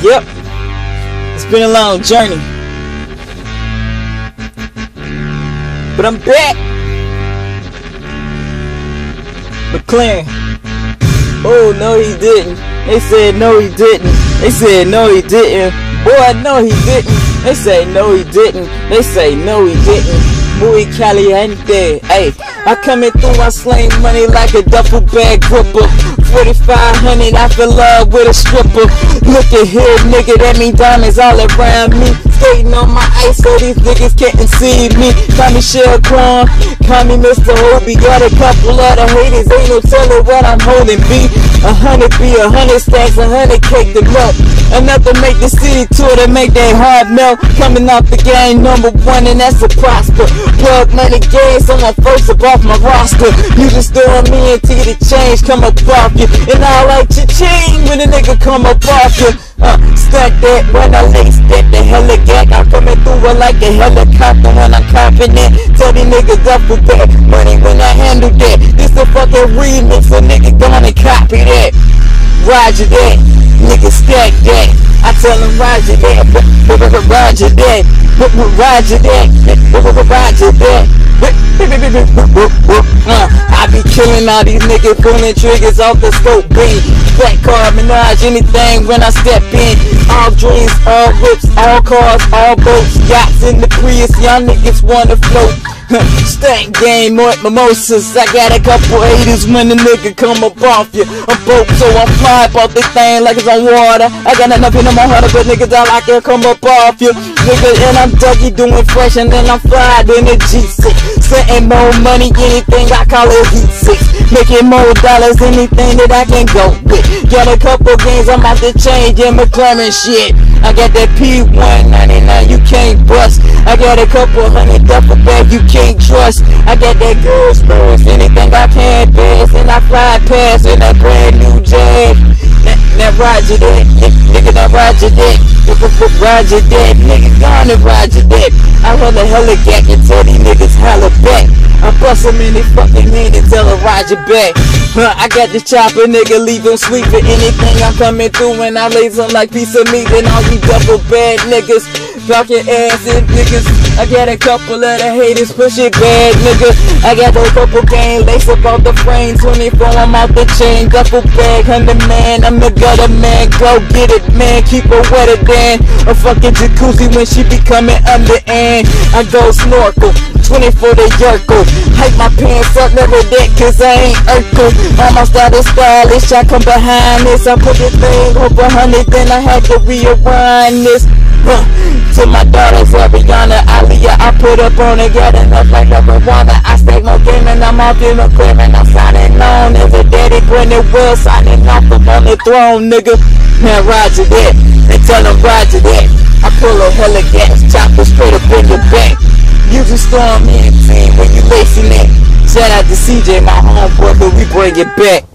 Yep. It's been a long journey. But I'm back. McLaren. Oh, no, he didn't. They said no, he didn't. They said no, he didn't. Boy, no, he didn't. They say no, he didn't. They say no, he didn't. Muy caliente. Hey, I coming through, I slang money like a duffel bag gripper. 4500, I feel love with a stripper. Look at here, nigga, that mean diamonds all around me. Skating on my ice so these niggas can't see me. Call me Shell Quan, call me Mr. Hobie. Got a couple of the haters, ain't no telling what I'm holding. B, a hundred B, a hundred stacks, a hundred cake them up. Enough to make the city tour to make that heart melt. Coming off the game number one, and that's a prosper. Plug money game, on my folks up off my roster. You just throwing me into the change, come up off you. And I like to change when a nigga come up off you. Uh, stack that when I lace that the hella gag. I'm coming through it like a helicopter when I'm confident. Tell these niggas up for back money when I handle that. This a fucking remix, a nigga gonna copy that. Roger that, nigga stack that. I tell him Roger that, Roger that, Roger that, Roger that. Uh, I be killing all these niggas, pulling triggers off the scope beam. Black car, menage, anything when I step in. All dreams, all whips, all cars, all boats, yachts in the Prius. Y'all niggas wanna float. Stank game, more mimosas. I got a couple haters when the nigga come up off you. I'm broke, so I'm fly up off this thing like it's on water. I got nothing in my heart, but niggas all I can come up off you. Nigga, and I'm Dougie doing fresh, and then I'm fried in the G6. Setting more money, anything I call it heat six. Making more dollars, anything that I can go with. Got a couple games, I'm out to change in McLaren shit. I got that P199, you can't bust. I got a couple hundred duffel bag, you can't trust. I got that good spurs, anything I can pass, and I fly past in a brand new Jag. Now, Roger that, nigga, now Roger that. Roger that, nigga, gonna Roger that. I run the helicat and tell these niggas holla back. I bust in his fucking hand and tell him Roger back. I got the chopper, nigga, leave him sweet for anything I'm coming through and I lays him like piece of meat and all you double bad niggas. Your ass in niggas. I got a couple of the haters push it bad nigga. I got a couple gang lace up off the frame, 24 I'm out the chain, duffel bag, hundred man, I'm the gutter man, go get it man, keep her wetter than a fucking jacuzzi when she be coming under and I go snorkel. 24 the Yerkel. Hype my pants up, never that, cause I ain't Urkel. Almost out of stylish, I come behind this. I put this thing over 100, then I had to rewind this. Huh. To my daughters, Ariana, Aliyah, I put up on it, got enough like a Rwanda. I stack no game and I'm off in the crib and I'm signing on as a daddy when it will signing off up on the throne, nigga. Man, Roger that, and tell him Roger that. I pull a hella gas, chopper straight up in your back. You just storm in when you lacing it. Shout out to CJ, my homeboy, but we bring it back.